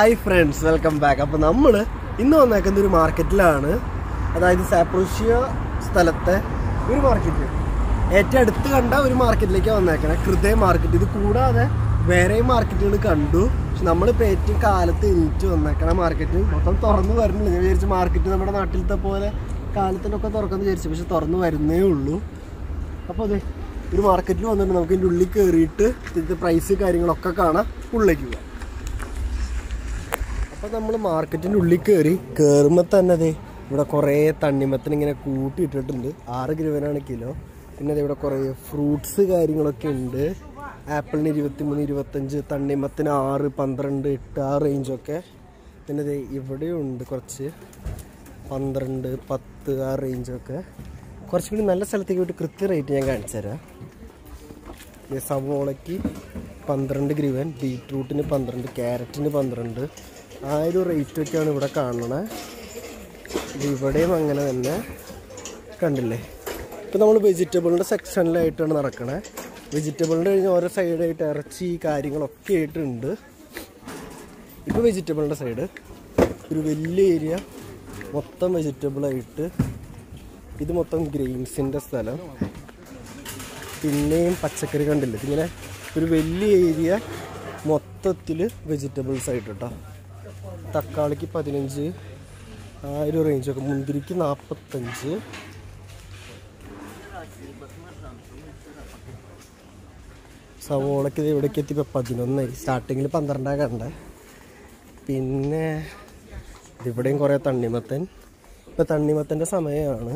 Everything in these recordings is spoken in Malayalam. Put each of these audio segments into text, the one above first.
ഹായ് ഫ്രണ്ട്സ് വെൽക്കം ബാക്ക് അപ്പോൾ നമ്മൾ ഇന്ന് വന്നേക്കുന്ന ഒരു മാർക്കറ്റിലാണ് അതായത് സാപ്രോഷ്യ സ്ഥലത്തെ ഒരു മാർക്കറ്റ് ഏറ്റവും അടുത്ത് കണ്ട ഒരു മാർക്കറ്റിലേക്ക് വന്നേക്കണേ. ഹൃദയ മാർക്കറ്റ് ഇത് കൂടാതെ വേറെയും മാർക്കറ്റുകൾ കണ്ടു. പക്ഷെ നമ്മളിപ്പോൾ ഏറ്റവും കാലത്ത് എണീറ്റ് വന്നേക്കണ മാർക്കറ്റ് മൊത്തം തുറന്നു വരുന്നില്ല. ഞാൻ വിചാരിച്ചു മാർക്കറ്റ് നമ്മുടെ നാട്ടിലത്തെ പോലെ കാലത്തിനൊക്കെ തുറക്കുമെന്ന് വിചാരിച്ചു. പക്ഷെ തുറന്നു വരുന്നേ ഉള്ളൂ. അപ്പോൾ അതെ ഒരു മാർക്കറ്റിൽ വന്നിട്ട് നമുക്ക് ഇതിന്റെ ഉള്ളിൽ കയറിയിട്ട് ഇതിന്റെ പ്രൈസ് കാര്യങ്ങളൊക്കെ കാണാം. ഉള്ളിലേക്ക് പോകാം അപ്പോൾ നമ്മൾ മാർക്കറ്റിന്റെ ഉള്ളിൽ കയറി കയറുമ്പോൾ തന്നെ അതെ ഇവിടെ കുറേ തണ്ണിമത്തിന് ഇങ്ങനെ കൂട്ടിയിട്ടിട്ടുണ്ട്. ആറ് രൂപനാണ് കിലോ. പിന്നെ ഇവിടെ കുറേ ഫ്രൂട്ട്സ് കാര്യങ്ങളൊക്കെ ഉണ്ട്. ആപ്പിളിന് ഇരുപത്തിമൂന്ന് ഇരുപത്തഞ്ച് തണ്ണിമത്തിന് ആറ് പന്ത്രണ്ട് എട്ട് ആ റേഞ്ചൊക്കെ പിന്നെ അതെ ഇവിടെയുണ്ട് കുറച്ച്. പന്ത്രണ്ട് പത്ത് ആ റേഞ്ചൊക്കെ കുറച്ചും കൂടി നല്ല സ്ഥലത്തേക്ക് പോയിട്ട് കൃത്യ റേറ്റ് ഞാൻ കാണിച്ചു തരാം. സവോളയ്ക്ക് പന്ത്രണ്ട് ഗ്രീവൻ ബീറ്റ്റൂട്ടിന് പന്ത്രണ്ട് ക്യാരറ്റിന് പന്ത്രണ്ട് ആ ഒരു റേറ്റൊക്കെയാണ് ഇവിടെ കാണണത് ഇവിടെയും അങ്ങനെ തന്നെ. കണ്ടില്ലേ? ഇപ്പോൾ നമ്മൾ വെജിറ്റബിളിന്റെ സെക്ഷനിലായിട്ടാണ് നടക്കണേ. വെജിറ്റബിളിന്റെ കഴിഞ്ഞ് ഓരോ സൈഡായിട്ട് ഇറച്ചി കാര്യങ്ങളൊക്കെ ആയിട്ടുണ്ട്. ഇപ്പോൾ വെജിറ്റബിളിന്റെ സൈഡ് ഒരു വലിയ ഏരിയ മൊത്തം വെജിറ്റബിളായിട്ട് ഇത് മൊത്തം ഗ്രെയിൻസിന്റെ സ്ഥലം. പിന്നെയും പച്ചക്കറി കണ്ടില്ല? ഇതിങ്ങനെ ഒരു വലിയ ഏരിയ മൊത്തത്തിൽ വെജിറ്റബിൾസ് ആയിട്ട്. കേട്ടോ തക്കാളിക്ക് പതിനഞ്ച് ആ ഒരു റേഞ്ചൊക്കെ മുന്തിരിക്ക് നാൽപ്പത്തഞ്ച് സവോളയ്ക്ക് ഇവിടേക്ക് എത്തിയപ്പോൾ പതിനൊന്നായി സ്റ്റാർട്ടിങ്ങിൽ പന്ത്രണ്ടാണ് കണ്ടേ. പിന്നെ ഇവിടെയും കുറേ തണ്ണിമത്തൻ. ഇപ്പം തണ്ണിമത്തന്റെ സമയമാണ്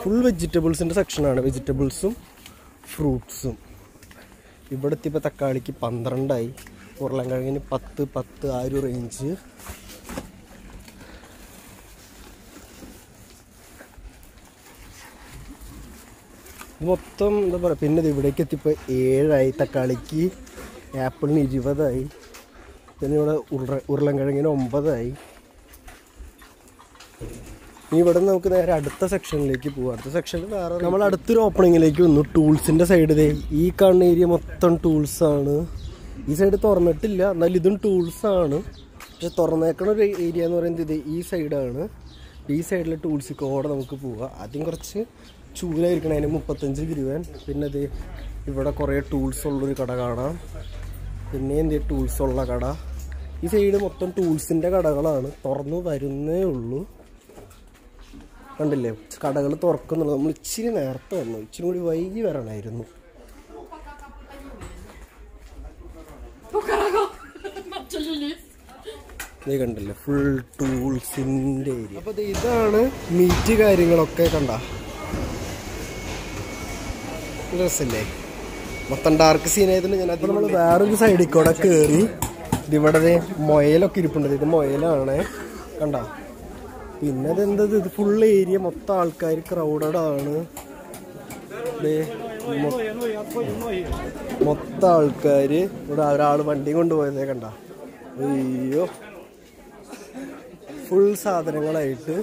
ഫുൾ വെജിറ്റബിൾസിന്റെ സെക്ഷനാണ് വെജിറ്റബിൾസും ഫ്രൂട്ട്സും ഇവിടെ എത്തിയപ്പോൾ തക്കാളിക്ക് പന്ത്രണ്ടായി. ഉരുളൻകിഴങ്ങിന് പത്ത് പത്ത് ആ ഒരു റേഞ്ച് മൊത്തം എന്താ പറയുക പിന്നെ ഇത് ഇവിടേക്ക് എത്തിയപ്പോൾ ഏഴായി തക്കാളിക്ക് ആപ്പിളിന് ഇരുപതായി. പിന്നെ ഇവിടെ ഉരുള ഉരുളൻകിഴങ്ങിന് ഒമ്പതായി. ഇനി ഇവിടെ നിന്ന് നമുക്ക് നേരെ അടുത്ത സെക്ഷനിലേക്ക് പോകാം അടുത്ത സെക്ഷനിൽ വേറെ നമ്മൾ അടുത്തൊരു ഓപ്പണിങ്ങിലേക്ക് വന്നു. ടൂൾസിന്റെ സൈഡ് ഈ കാണുന്ന ഏരിയ മൊത്തം ടൂൾസാണ് ഈ സൈഡ് തുറന്നിട്ടില്ല. എന്നാലും ഇതും ആണ്. പക്ഷെ തുറന്നേക്കണ ഒരു ഏരിയ എന്ന് പറയുന്നത് ഇത് ഈ സൈഡാണ് ഈ സൈഡിലെ ടൂൾസ് കോടെ നമുക്ക് പോവാം. ആദ്യം കുറച്ച് ചൂലായിരിക്കണം. അതിന് മുപ്പത്തഞ്ച് ഗ്രൂവൻ. പിന്നെ ഇത് ഇവിടെ കുറേ ടൂൾസ് ഉള്ളൊരു കട കാണാം. പിന്നെ എന്ത് ടൂൾസ് ഉള്ള കട? ഈ സൈഡ് മൊത്തം ടൂൾസിന്റെ കടകളാണ്. തുറന്നു വരുന്നേ ഉള്ളൂ. കണ്ടില്ലേ? കടകൾ തുറക്കുന്നുള്ളൂ നമ്മൾ ഇച്ചിരി നേരത്തെ വന്നു. ഇച്ചിരി കൂടി വൈകി വരണമായിരുന്നു. നീ കണ്ടല്ലേ? ഫുൾ ടൂൾസിന്റെ ഏരിയ അപ്പോൾ ഇതാണ് മീറ്റ് കാര്യങ്ങളൊക്കെ കണ്ട. രസല്ലേ? മൊത്തം ഡാർക്ക് സീൻ ആയതുകൊണ്ട് ഞാൻ അപ്പോൾ നമ്മൾ വേറൊരു സൈഡിൽ കൂടെ കയറി ഇതിവിടെ മൊയലൊക്കെ ഇരിപ്പുണ്ട്. ഇത് മൊയലാണ്. കണ്ട? പിന്നെ ഇത് ഫുൾ ഏരിയ മൊത്തം ആൾക്കാർ ക്രൗഡഡ് ആണ്. മൊത്തം ആൾക്കാർ ഇവിടെ ഒരാൾ വണ്ടി കൊണ്ടുപോയതേ കണ്ട. അയ്യോ. ഫുൾ സാധനങ്ങളായിട്ട്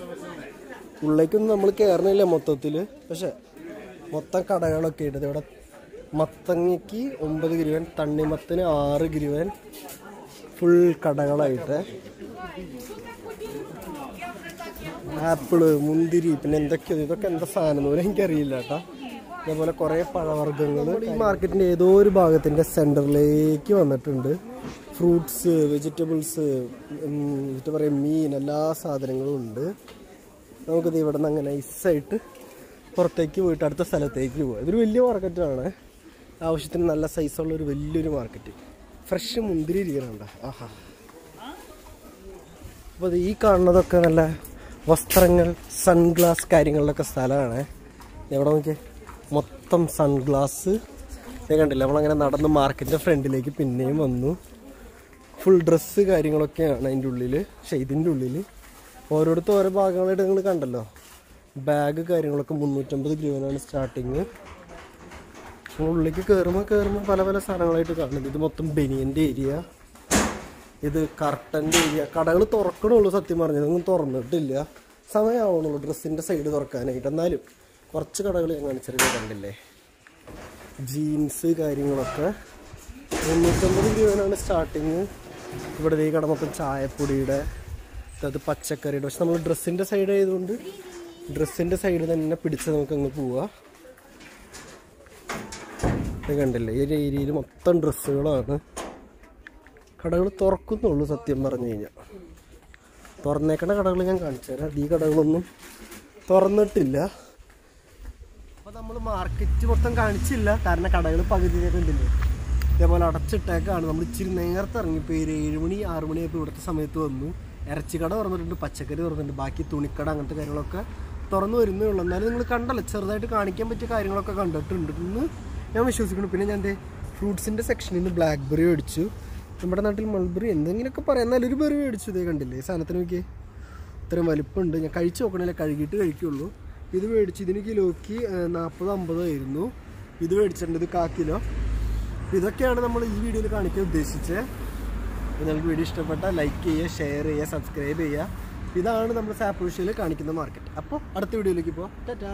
ഉള്ളിലേക്കൊന്നും നമ്മൾ കയറണില്ല മൊത്തത്തിൽ പക്ഷെ മൊത്തം കടകളൊക്കെ ആയിട്ട് ഇവിടെ മത്തങ്ങയ്ക്ക് ഒമ്പത് ഗിരുവൻ തണ്ണിമത്തിന് ആറ് ഗിരുവൻ ഫുൾ കടകളായിട്ട്. ആപ്പിൾ മുന്തിരി പിന്നെ എന്തൊക്കെയോ ഇതൊക്കെ എന്താ സാധനം പോലും എനിക്കറിയില്ല കേട്ടോ. അതേപോലെ കുറേ പഴവർഗങ്ങൾ ഈ മാർക്കറ്റിന്റെ ഏതോ ഒരു ഭാഗത്തിന്റെ സെന്ററിലേക്ക് വന്നിട്ടുണ്ട്. ഫ്രൂട്ട്സ് വെജിറ്റബിൾസ് എന്താ പറയുക മീൻ എല്ലാ സാധനങ്ങളും ഉണ്ട്. നമുക്കിത് ഇവിടെ നിന്ന് അങ്ങനെ ഐസായിട്ട് പുറത്തേക്ക് പോയിട്ട് അടുത്ത സ്ഥലത്തേക്ക് പോകാം ഇതൊരു വലിയ മാർക്കറ്റാണ് ആവശ്യത്തിന് നല്ല സൈസുള്ള ഒരു വലിയൊരു മാർക്കറ്റ് ഫ്രഷ് മുന്തിരി ഇരിക്കുന്നുണ്ട്. ആഹാ. അപ്പോൾ അത് ഈ കാണുന്നതൊക്കെ നല്ല വസ്ത്രങ്ങൾ സൺഗ്ലാസ് കാര്യങ്ങളിലൊക്കെ സ്ഥലമാണ്. എവിടെ നോക്കിയേ? മൊത്തം സൺഗ്ലാസ് കണ്ടില്ല? നമ്മളങ്ങനെ നടന്ന് മാർക്കറ്റിന്റെ ഫ്രണ്ടിലേക്ക് പിന്നെയും വന്നു. ഫുൾ ഡ്രസ്സ് കാര്യങ്ങളൊക്കെയാണ് അതിന്റെ ഉള്ളിൽ പക്ഷേ ഇതിന്റെ ഉള്ളിൽ ഓരോരുത്തർ ഓരോ ഭാഗങ്ങളായിട്ട് നിങ്ങൾ കണ്ടല്ലോ. ബാഗ് കാര്യങ്ങളൊക്കെ മുന്നൂറ്റമ്പത് രൂപയാണ് സ്റ്റാർട്ടിങ് ഉള്ളിലേക്ക് കയറുമ്പോൾ കയറുമ്പോൾ പല പല സാധനങ്ങളായിട്ട് കാണുന്നത് ഇത് മൊത്തം ബനിയന്റെ ഏരിയ ഇത് കർട്ടന്റെ ഏരിയ കടകൾ തുറക്കണുള്ളൂ സത്യം പറഞ്ഞത്. ഒന്നും തുറന്നിട്ടില്ല. സമയമാവണുള്ളൂ ഡ്രസ്സിന്റെ സൈഡ് തുറക്കാനായിട്ട്. എന്നാലും കുറച്ച് കടകൾ ഞാൻ കാണിച്ചിട്ട് കണ്ടില്ലേ? ജീൻസ് കാര്യങ്ങളൊക്കെ. മുന്നൂറ്റമ്പത് രൂപയാണ് സ്റ്റാർട്ടിങ് ഇവിടെ ഈ കട മൊത്തം ചായപ്പൊടിയുടെ അത് പച്ചക്കറിയുടെ. പക്ഷെ നമ്മൾ ഡ്രസ്സിന്റെ സൈഡ് ആയതുകൊണ്ട് ഡ്രസ്സിന്റെ സൈഡ് തന്നെ പിടിച്ച് നമുക്ക് അങ്ങ് പോവാം. ഇത് കണ്ടില്ലേ? ഈ ഒരു ഏരിയയിൽ മൊത്തം ഡ്രസ്സുകളാണ്. കടകൾ തുറക്കുന്നുള്ളൂ സത്യം പറഞ്ഞു കഴിഞ്ഞാൽ തുറന്നേക്കണ കടകൾ ഞാൻ കാണിച്ചു തരാം. ഈ കടകളൊന്നും തുറന്നിട്ടില്ല. അപ്പോൾ നമ്മൾ മാർക്കറ്റ് മൊത്തം കാണിച്ചില്ല. കാരണം കടകൾ പകുതി കണ്ടില്ലേ ഇതേപോലെ അടച്ചിട്ടേക്കാണ്. നമ്മൾ ഇച്ചിരി നേരത്തെ ഇറങ്ങിപ്പോൾ ഒരു ഏഴുമണി ആറ് ഇവിടുത്തെ സമയത്ത് വന്നു. ഇറച്ചിക്കട തുറന്നിട്ടുണ്ട് പച്ചക്കറി തുറന്നിട്ടുണ്ട്. ബാക്കി തുണിക്കട അങ്ങനത്തെ കാര്യങ്ങളൊക്കെ തുറന്നു വരുന്നേ ഉള്ളൂ. എന്നാലും നിങ്ങൾ കണ്ടല്ലോ ചെറുതായിട്ട് കാണിക്കാൻ പറ്റിയ കാര്യങ്ങളൊക്കെ കണ്ടിട്ടുണ്ട്. ഇന്ന് ഞാൻ വിശ്വസിക്കുന്നു. പിന്നെ ഞാൻ ദേ ഫ്രൂട്ട്സിന്റെ സെക്ഷനിൽ നിന്ന് ബ്ലാക്ക്ബെറി മേടിച്ചു. നമ്മുടെ നാട്ടിൽ മൾബെറി എന്തെങ്കിലുമൊക്കെ പറയാം. എന്നാലും ഒരു ബെറി മേടിച്ചു ഇതേ കണ്ടില്ലേ? സാധനത്തിന് നോക്കിയേ. ഇത്രയും വലിപ്പമുണ്ട്. ഞാൻ കഴിച്ച് നോക്കണില്ല കഴുകിയിട്ട് കഴിക്കുള്ളൂ. ഇത് മേടിച്ച് ഇതിന് കിലോയ്ക്ക് നാൽപ്പത് അമ്പതോ ആയിരുന്നു. ഇത് മേടിച്ചിട്ടുണ്ട്. ഇത് കാ കിലോ. അപ്പോൾ ഇതൊക്കെയാണ് നമ്മൾ ഈ വീഡിയോയിൽ കാണിക്കാൻ ഉദ്ദേശിച്ചത്. നിങ്ങൾക്ക് വീഡിയോ ഇഷ്ടപ്പെട്ടാൽ ലൈക്ക് ചെയ്യുക ഷെയർ ചെയ്യുക സബ്സ്ക്രൈബ് ചെയ്യുക. ഇതാണ് നമ്മൾ വിഷയിൽ കാണിക്കുന്ന മാർക്കറ്റ് അപ്പോൾ അടുത്ത വീഡിയോയിലേക്ക് പോകാം ടാറ്റാ.